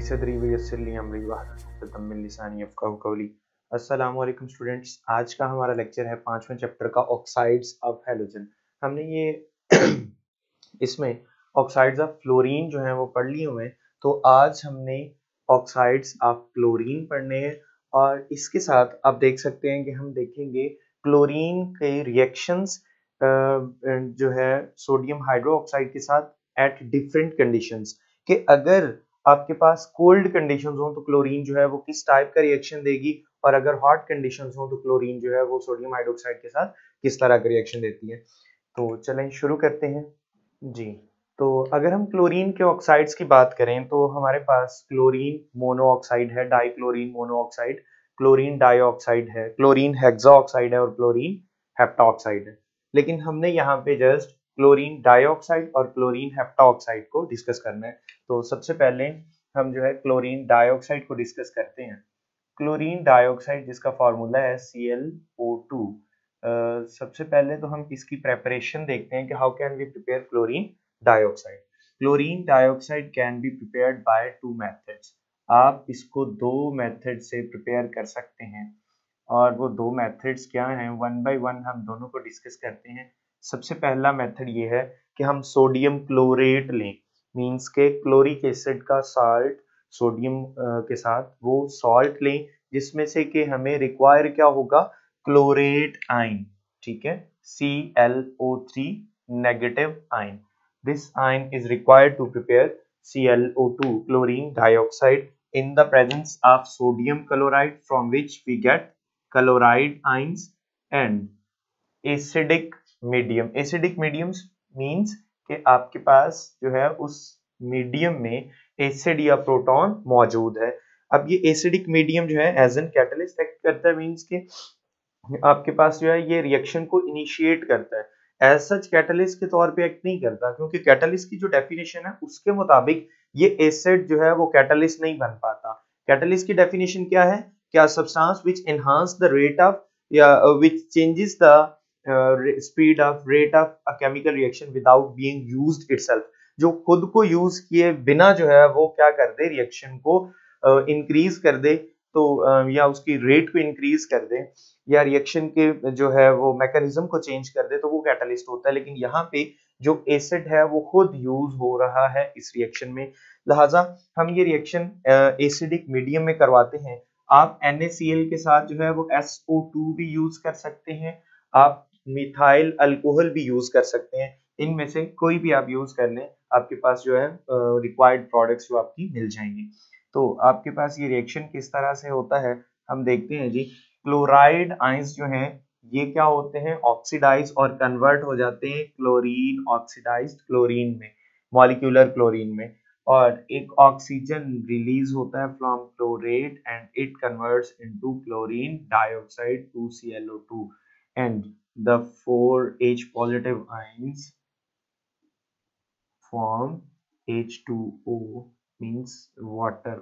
sadri wa yassir li amri wahlul min lisani yafqahu qawli अस्सलाम students आज का हमारा लेक्चर है पाँचवें चैप्टर का ऑक्साइड्स ऑफ़ हेलोजन हमने ये इसमें ऑक्साइड्स ऑफ़ फ्लोरीन जो है वो पढ़ लिए हुए हैं। तो आज हमने ऑक्साइड्स ऑफ़ क्लोरीन पढ़ने हैं और इसके साथ आप देख सकते हैं कि हम देखेंगे क्लोरीन के रिएक्शंस जो है सोडियम हाइड्रोक्साइड के साथ एट डिफरेंट कंडीशंस कि अगर आपके पास कोल्ड कंडीशंस हो तो क्लोरीन जो है वो किस टाइप का रिएक्शन देगी? और अगर हॉट कंडीशंस हो तो क्लोरीन जो है वो सोडियम हाइड्रोक्साइड के साथ किस तरह का रिएक्शन देती है? तो चलें, शुरू करते हैं। जी तो अगर हम क्लोरीन के ऑक्साइड्स की बात करें तो हमारे पास क्लोरीन मोनोऑक्साइड है डाइक्लोरीन मोनोऑक्साइड क्लोरीन डाइऑक्साइड है क्लोरीन हेक्साऑक्साइड है और क्लोरीन हेप्टाऑक्साइड है। लेकिन हमने यहाँ पे जस्ट क्लोरीन डाइऑक्साइड और क्लोरीन हेप्टाऑक्साइड को डिस्कस करना है। तो सबसे पहले हम जो है क्लोरीन डाइऑक्साइड को डिस्कस करते हैं। क्लोरीन डाइऑक्साइड जिसका फॉर्मूला है सी एल ओ टू सबसे पहले तो हम इसकी प्रेपरेशन देखते हैं कि how can we prepare chlorine dioxide chlorine dioxide can be prepared by two methods आप इसको दो मेथड से प्रिपेयर कर सकते हैं। और वो दो मेथड्स क्या हैं? वन बाय वन हम दोनों को डिस्कस करते हैं। सबसे पहला मेथड ये है कि हम सोडियम क्लोरेट लें। मींस के क्लोरिक एसिड का साल्ट सोडियम के साथ वो सॉल्ट लें, जिसमें से कि हमें रिक्वायर क्या होगा? क्लोरेट आइन ठीक है? C L O three negative ion this ion is required to prepare ClO2 chlorine dioxide in the presence of sodium chloride from which we get chloride ions and acidic medium acidic mediums means कि आपके पास जो है उस medium में acid या proton मौजूद है। अब ये एसिडिक मीडियम जो है एज एन कैटलिस्ट एक्ट करता है मींस के आपके पास जो है, ये रिएक्शन को इनिशिएट करता है। एज सच कैटलिस्ट के तौर पे एक्ट नहीं करता, क्योंकि कैटलिस्ट की जो डेफिनेशन है, उसके मुताबिक ये एसिड जो है, वो कैटलिस्ट नहीं बन पाता। कैटलिस्ट की डेफिनेशन क्या है? क्या substance which enhance the rate of या which changes the speed of rate of a chemical reaction without being used itself जो खुद को यूज़ किए बिना जो है वो क्या कर दे रिएक्शन को इंक्रीज uh, कर दे तो uh, या उसकी रेट को इंक्रीज कर दे या रिएक्शन के जो है वो मैकेनिज्म को चेंज कर दे तो वो कैटलिस्ट होता है। लेकिन यहाँ पे जो एसिड है वो खुद यूज़ हो रहा है इस रिएक्शन में। लिहाजा हम ये रिएक्शन एसिडिक मीडियम में करवाते हैं। आप NaCl के साथ जो है वो SO2 भी यूज़ कर सकते हैं। आप मिथाइल अल्कोहल भी यूज़ कर सकते हैं। इनमें से कोई भी आप यूज़ कर लें, आपके पास जो है रिक्वायर्ड प्रोडक्ट्स जो आपकी मिल जाएँगे। तो आपके पास ये रिएक्शन किस तरह से होता है, हम देखते हैं जी। क्लोराइड आइंस जो हैं, ये क्या होते हैं? ऑक्सीडाइज और कन्वर्ट हो जाते हैं क्लोरीन ऑक्सीडाइज क्लोरीन में मॉलिक्यूलर क्लोरीन में। और एक ऑक्सीजन रिलीज़ होता है from chlorate and it converts into chlorine dioxide 2ClO2 and the 4H positive ions form H2O means water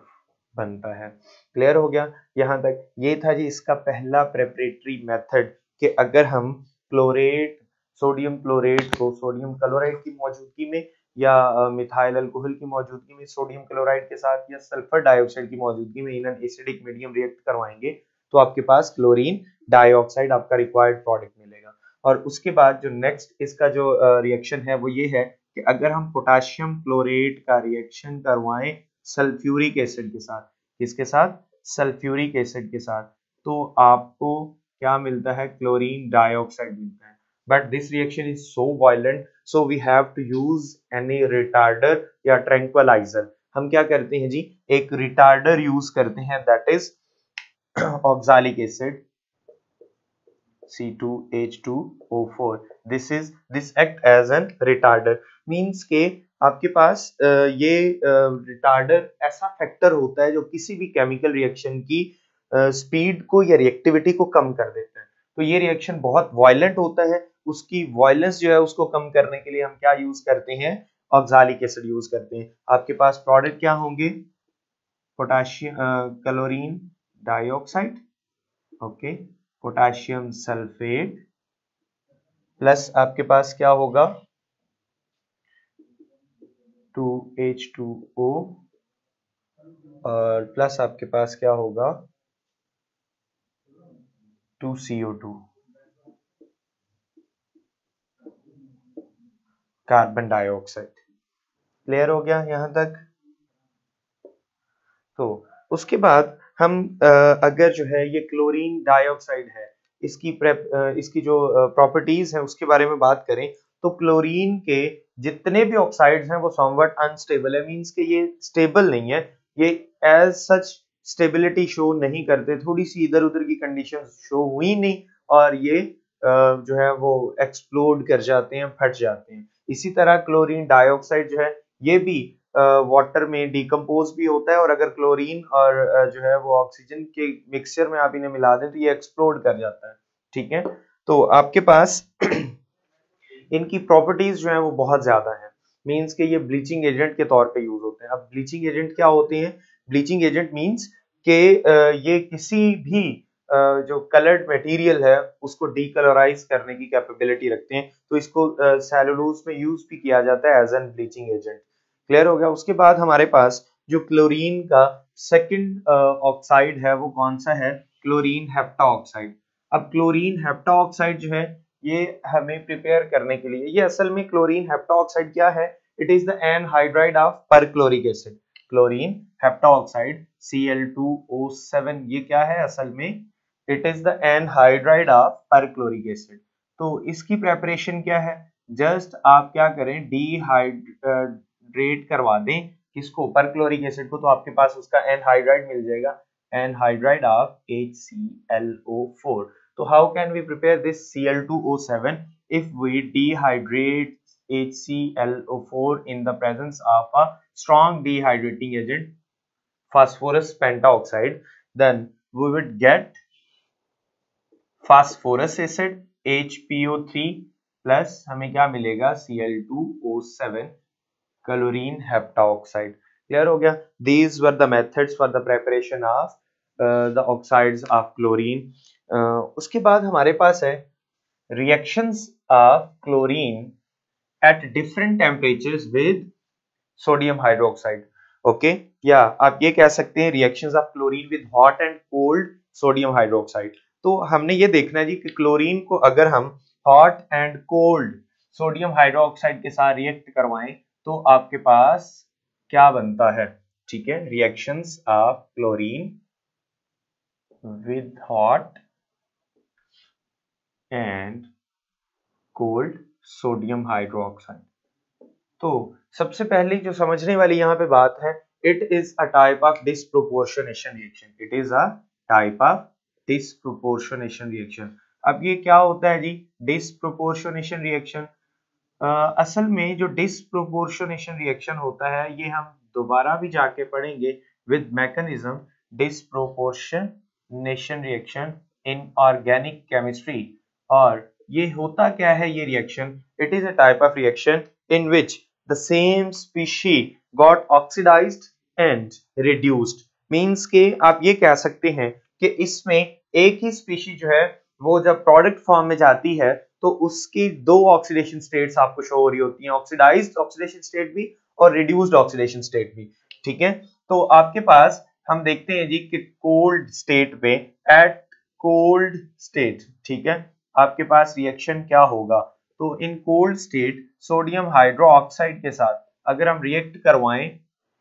बनता है। क्लियर हो गया? यहाँ तक। ये था जी इसका पहला प्रेपरेटरी मेथड कि अगर हम क्लोरेट सोडियम क्लोरेट को सोडियम क्लोराइड की मौजूदगी में या मिथाइल अल्कोहल की मौजूदगी में सोडियम क्लोराइड के साथ या सल्फ़र डाइऑक्साइड की मौजूदगी में इन एसिडिक मीडियम रिएक्ट करवाएँगे तो आपके पास क्लोरीन डाइऑक्साइड आपका रिक्वायर्ड प्रोडक्ट मिलेगा। और उसके बाद जो नेक्स्ट इसका जो रिएक्शन है, वो ये है कि अगर हम पोटाशियम क्लोरेट का रिएक्शन करवाएँ सल्फ्यूरिक एसिड के साथ, किसके साथ? सल्फ्यूरिक एसिड के साथ तो आपको क्या मिलता है? क्लोरीन डाइऑक्साइड मिलता है। But this reaction is so violent so we have to use any retarder या ट्रैंक्वलाइजर हम क्या करते हैं जी? एक रिटार्डर यूज़ करते हैं that is oxalic acid C2H2O4 this is, this act as an retarder. Means के आपके पास ये रिटार्डर ऐसा फैक्टर होता है जो किसी भी केमिकल रिएक्शन की स्पीड को या रिएक्टिविटी को कम कर देता है। तो ये रिएक्शन बहुत वायलेंट होता है। उसकी वायलेंस जो है उसको कम करने के लिए हम क्या यूज़ करते हैं? ऑक्सालिक एसिड यूज़ करते हैं। आपके पास प्रोडक्ट क्या होंगे? Potassium chlorine dioxide okay potassium sulphate plus आपके पास क्या होगा? 2H2O और प्लस आपके पास क्या होगा? Two C O two. Carbon dioxide. Clear हो गया यहाँ तक? तो उसके बाद हम अगर जो है ये क्लोरीन डाइऑक्साइड है, इसकी प्रेप इसकी जो प्रॉपर्टीज़ है उसके बारे में बात करें तो क्लोरीन के जितने भी ऑक्साइड्स हैं वो समवट अनस्टेबल है मींस के ये स्टेबल नहीं है, ये एज सच स्टेबिलिटी शो नहीं करते थोड़ी सी इधर उधर की कंडीशन शो हुई नहीं, और ये जो है वो एक्सप्लोड कर जाते हैं, फट जाते हैं। इसी तरह क्लोरीन डाइऑक्साइड जो है, ये भी वाटर में डिकम्पोज भी होता है और अगर क्लोरीन और जो है वो ऑक्सीजन के मिक्सचर में आप इन्हें मिला दें तो ये एक्सप्लोड कर जाता है, ठीक है? तो आपके पास इनकी प्रॉपर्टीज़ जो है वो बहुत ज़्यादा है। मीन्स के ये ब्लीचिंग एजेंट के तौर पे यूज़ होते हैं। अब ब्लीचिंग एजेंट क्या होते हैं? ब्लीचिंग एजेंट मीन्स के ये किसी भी जो कलर्ड मटेरियल है, उसको डीकलराइज करने की कैपेबिलिटी रखते हैं। तो इसको सेलुलोज में यूज़ भी किया जाता है as an bleaching agent. Clear हो गया। उसके बाद हमारे पास जो क्लोरीन का सेकंड ऑक्साइड है, वो कौन सा है? क्लोरीन हेप्टा ऑक्साइड अब क्लोरीन हेप्टा ऑक्साइड जो है, ये हमें प्रिपेयर करने के लिए, ये असल में क्लोरीन हेप्टा ऑक्साइड क्या है? It is the anhydride of perchloric acid chlorine hepta oxide Cl2O7 ये क्या है असल में? It is the anhydride of perchloric acid तो इसकी प्रेपरेशन क्या है? जस्ट आप क्या करें? डीहाइड हाइड्रेट करवा दें किसको? पर क्लोरिक एसिड को तो आपके पास उसका एनहाइड्राइड मिल जाएगा। Anhydride of H C L O four तो how can we prepare this C L two O seven if we dehydrate H C L O four in the presence of a strong dehydrating agent phosphorus pentaoxide then we would get phosphorus acid H P O three plus हमें क्या मिलेगा? C L two O seven chlorine heptaoxide clear हो गया? These were the methods for the preparation of the oxides of chlorine उसके बाद हमारे पास है reactions of chlorine at different temperatures with sodium hydroxide okay या, आप ये कह सकते हैं reactions of chlorine with hot and cold sodium hydroxide तो हमने ये देखना है जी कि क्लोरीन को अगर हम hot and cold sodium hydroxide के साथ रिएक्ट करवाएँ तो आपके पास क्या बनता है? ठीक है reactions of chlorine with hot and cold sodium hydroxide तो सबसे पहले जो समझने वाली यहाँ पे बात है it is a type of disproportionation reaction it is a type of disproportionation reaction अब ये क्या होता है जी? डिस्प्रोपोर्शनेशन रिएक्शन असल में जो डिस्प्रोपोर्शनेशन रिएक्शन होता है, ये हम दोबारा भी जाके पढ़ेंगे with mechanism disproportionation reaction in organic chemistry और ये होता क्या है, ये reaction it is a type of reaction in which the same species got oxidised and reduced means के आप ये कह सकते हैं कि इसमें एक ही स्पीशी जो है, वो जब प्रोडक्ट फॉर्म में जाती है तो उसकी दो ऑक्सीडेशन स्टेट्स आपको शो हो रही होती हैं ऑक्सीडाइज ऑक्सीडेशन स्टेट भी और रिड्यूस्ड ऑक्सीडेशन स्टेट भी, ठीक है? तो आपके पास, हम देखते हैं जी कि कोल्ड स्टेट पे एट कोल्ड स्टेट ठीक है? आपके पास रिएक्शन क्या होगा? तो in cold state sodium hydro oxide के साथ, अगर हम रिएक्ट करवाएँ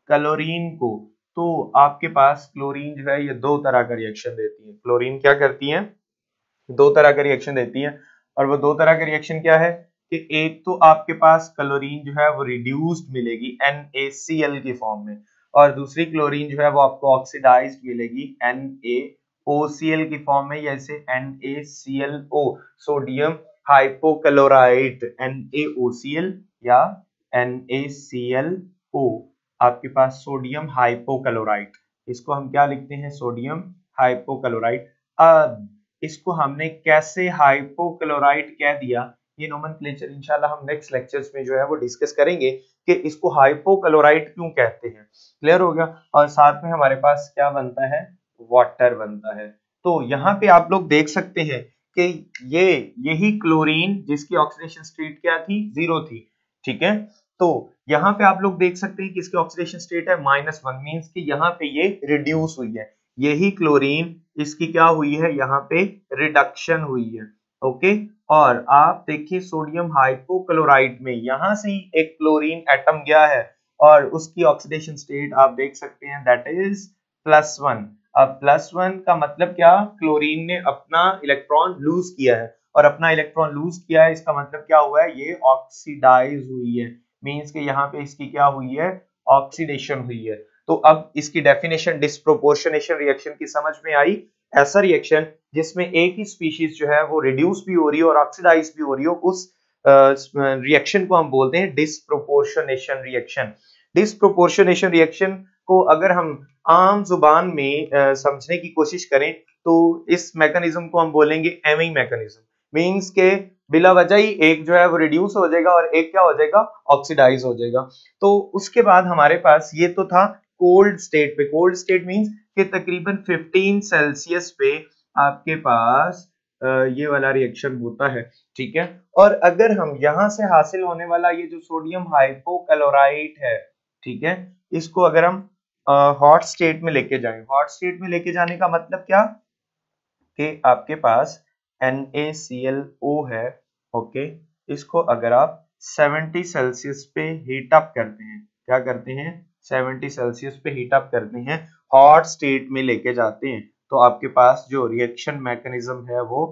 क्लोरीन को तो आपके पास क्लोरीन जो है, ये दो तरह का रिएक्शन देती है। क्लोरीन क्या करती है? दो तरह का रिएक्शन देती है। और वो दो तरह के रिएक्शन क्या है कि एक तो आपके पास क्लोरीन जो है वो रिड्यूस्ड मिलेगी NaCl की फॉर्म में और दूसरी क्लोरीन जो है वो आपको ऑक्सीडाइज्ड मिलेगी NaOCl की फॉर्म में जैसे NaClO सोडियम हाइपोक्लोराइड NaOCl या NaClO आपके पास सोडियम हाइपोक्लोराइड इसको हम क्या लिखते हैं? सोडियम हाइपोक्लोराइड अब इसको हमने कैसे हाइपोक्लोराइड कह दिया, ये नोमेनक्लेचर इंशाल्लाह हम नेक्स्ट लेक्चर्स में जो है वो डिस्कस करेंगे कि इसको हाइपोक्लोराइड क्यों कहते हैं। क्लियर हो गया? और साथ में हमारे पास क्या बनता है? वाटर बनता है। तो यहाँ पे आप लोग देख सकते हैं कि ये, यही क्लोरीन जिसकी ऑक्सीडेशन स्टेट क्या थी? ज़ीरो थी। ठीक है? तो यहाँ पे आप लोग देख सकते हैं कि इसकी ऑक्सीडेशन स्टेट है माइनस वन मीन्स की यहाँ पे ये रिड्यूस हुई है। यही क्लोरीन इसकी क्या हुई है? यहाँ पे रिडक्शन हुई है। ओके और आप देखिए सोडियम हाइपोक्लोराइड में यहाँ से ही एक क्लोरीन एटम गया है और उसकी ऑक्सीडेशन स्टेट आप देख सकते हैं दैट इज़ प्लस वन अब प्लस वन का मतलब क्या? क्लोरीन ने अपना इलेक्ट्रॉन लूज किया है। और अपना इलेक्ट्रॉन लूज किया है, इसका मतलब क्या हुआ है? ये ऑक्सीडाइज हुई है। मीन्स के यहाँ पे इसकी क्या हुई है? ऑक्सीडेशन हुई है। तो अब इसकी डेफिनेशन डिस्प्रोपोर्शनेशन रिएक्शन की समझ में आई। ऐसा रिएक्शन जिसमें एक ही स्पीशीज जो है वो रिड्यूस भी हो रही है और ऑक्सीडाइज भी हो रही हो, उस रिएक्शन को हम बोलते हैं डिस्प्रोपोर्शनेशन रिएक्शन डिस्प्रोपोर्शनेशन रिएक्शन को अगर हम आम ज़ुबान में समझने की कोशिश करें तो इस मैकेनिज्म को हम बोलेंगे एमिंग मैकेनिज्म मींस के बिला वजह ही एक जो है वो रिड्यूस हो जाएगा और एक क्या हो जाएगा? ऑक्सीडाइज हो जाएगा। तो उसके बाद हमारे पास ये तो था कोल्ड स्टेट पे। कोल्ड स्टेट मींस कि तकरीबन 15 सेल्सियस पे आपके पास ये वाला रिएक्शन होता है, ठीक है? और अगर हम यहाँ से हासिल होने वाला ये जो सोडियम हाइपोक्लोराइड है, ठीक है? इसको अगर हम हॉट स्टेट में लेके जाएँ। हॉट स्टेट में लेके जाने का मतलब क्या? कि आपके पास NaClO है, ओके? इसको अगर आप 70 सेल्सियस पे हीट अप करते हैं, क्या करते हैं? 70 सेल्सियस पे हीट अप करते हैं, हॉट स्टेट में लेके जाते हैं तो आपके पास जो रिएक्शन मैकेनिज्म है वो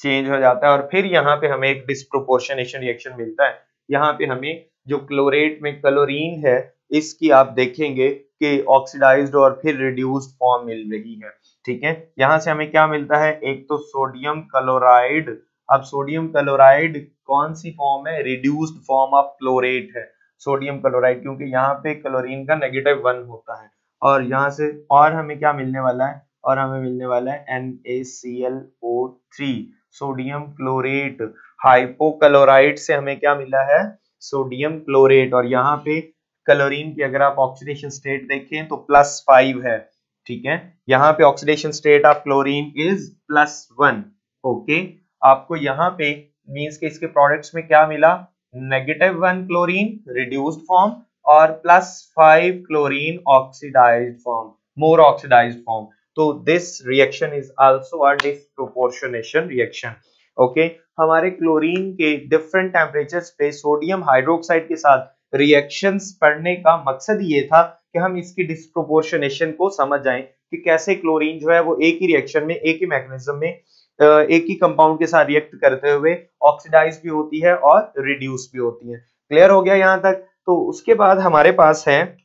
चेंज हो जाता है और फिर यहाँ पे हमें एक डिस्प्रोपोर्शनेशन रिएक्शन मिलता है। यहाँ पे हमें जो क्लोरेट में क्लोरीन है, इसकी आप देखेंगे कि ऑक्सीडाइज्ड और फिर रिड्यूस्ड फॉर्म मिल रही है, ठीक है? यहाँ से हमें क्या मिलता है? एक तो सोडियम क्लोराइड अब सोडियम क्लोराइड कौन सी फॉर्म है? रिड्यूस्ड फॉर्म ऑफ़ क्लोरेट है। सोडियम क्लोराइड, क्योंकि यहाँ पे क्लोरीन का नेगेटिव वन होता है। और यहाँ से और हमें क्या मिलने वाला है? और हमें मिलने वाला है NaClO3 सोडियम क्लोरेट हाइपोक्लोराइड से हमें क्या मिला है? सोडियम क्लोरेट और यहाँ पे क्लोरीन की अगर आप ऑक्सीडेशन स्टेट देखें तो प्लस फाइव है, ठीक है? यहाँ पे oxidation state of chlorine is plus one okay आपको यहाँ पे मीन्स के इसके प्रोडक्ट्स में क्या मिला? Negative one chlorine reduced form और plus five chlorine oxidised form more oxidised form तो this reaction is also a disproportionation reaction okay हमारे क्लोरीन के डिफरेंट टेम्परेचर्स पे सोडियम हाइड्रोक्साइड के साथ रिएक्शंस पढ़ने का मकसद ये था कि हम इसकी डिस्प्रोपोर्शनेशन को समझ जाएँ कि कैसे क्लोरीन जो है वो एक ही रिएक्शन में, एक ही मैकेनिज्म में एक ही कंपाउंड के साथ रिएक्ट करते हुए ऑक्सीडाइज भी होती है और रिड्यूस भी होती है। क्लियर हो गया यहाँ तक? तो उसके बाद हमारे पास है,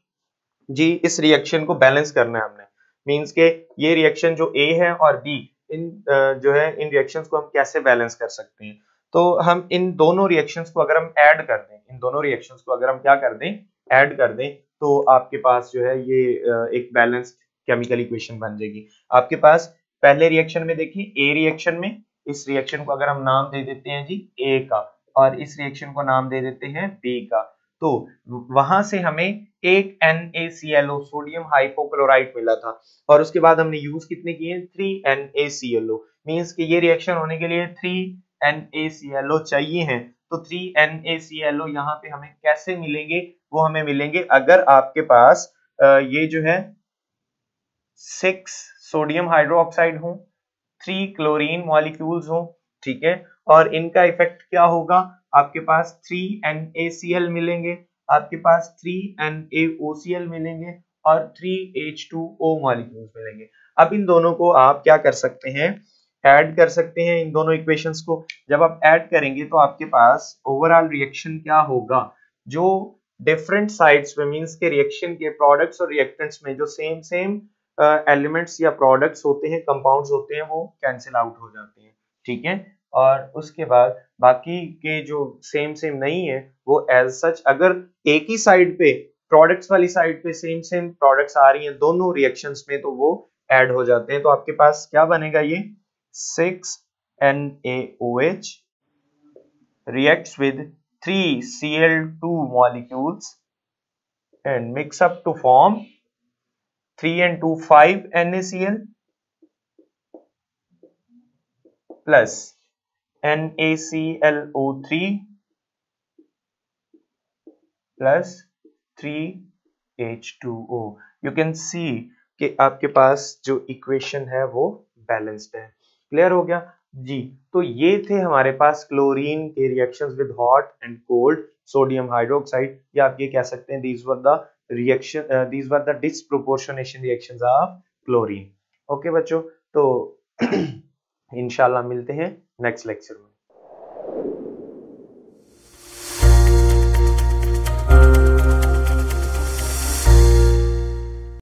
जी, इस रिएक्शन को बैलेंस करना है हमने। मींस के ये रिएक्शन जो ए है और बी इन जो है, इन रिएक्शंस को हम कैसे बैलेंस कर सकते हैं? तो हम इन दोनों रिएक्शंस को अगर हम ऐड कर दें, इन दोनों रिएक्शंस को अगर हम क्या कर दें ऐड कर दें तो आपके पास जो है ये एक बैलेंस्ड केमिकल इक्वेशन बन जाएगी। आपके पास पहले रिएक्शन में देखिए ए रिएक्शन में, इस रिएक्शन को अगर हम नाम दे देते हैं जी ए का, और इस रिएक्शन को नाम दे देते हैं बी का तो वहाँ से हमें एक NaClO सोडियम हाइपोक्लोराइड मिला था, और उसके बाद हमने यूज़ कितने किए three N A C L O means कि ये रिएक्शन होने के लिए three N A C L O चाहिए हैं तो three N A C L O यहाँ पे हमें कैसे मिलेंगे? वो हमें मिलेंगे अगर आपके पास ये जो है सिक्स सोडियम हाइड्रोक्साइड हो थ्री क्लोरीन मॉलिक्यूल्स हो, ठीक है? और इनका इफ़ेक्ट क्या होगा? आपके पास three N A C L मिलेंगे, आपके पास three N A C L मिलेंगे और three H two O molecules मिलेंगे। अब इन दोनों को आप क्या कर सकते हैं? ऐड कर सकते हैं इन दोनों इक्वेशंस को। जब आप ऐड करेंगे तो आपके पास ओवरऑल रिएक्शन क्या होगा? जो डिफरेंट साइड्स में मींस के रिएक्शन के प्रोडक्ट्स और रिएक्टेंट्स में जो सेम सेम एलिमेंट्स या प्रोडक्ट्स होते हैं, कंपाउंड्स होते हैं, वो कैंसिल आउट हो जाते हैं, ठीक है? और उसके बाद बाकी के जो सेम सेम नहीं है, वो एज सच अगर एक ही साइड पे प्रोडक्ट्स वाली साइड पे सेम सेम प्रोडक्ट्स आ रही हैं, दोनों रिएक्शंस में तो वो ऐड हो जाते हैं। तो आपके पास क्या बनेगा ये? Six N A O H reacts with three Cl2 molecules and mix up to form 3 and 2 5 NaCl plus NaClO3 plus three H two O. You can see कि आपके पास जो इक्वेशन है वो बैलेंस्ड है। क्लियर हो गया? जी तो ये थे हमारे पास क्लोरीन के reactions with hot and cold sodium hydroxide या आप ये कह सकते हैं these were the reaction these were the disproportionation reaction of chlorine okay बच्चों तो इनशाला मिलते हैं नेक्स्ट लेक्चर में।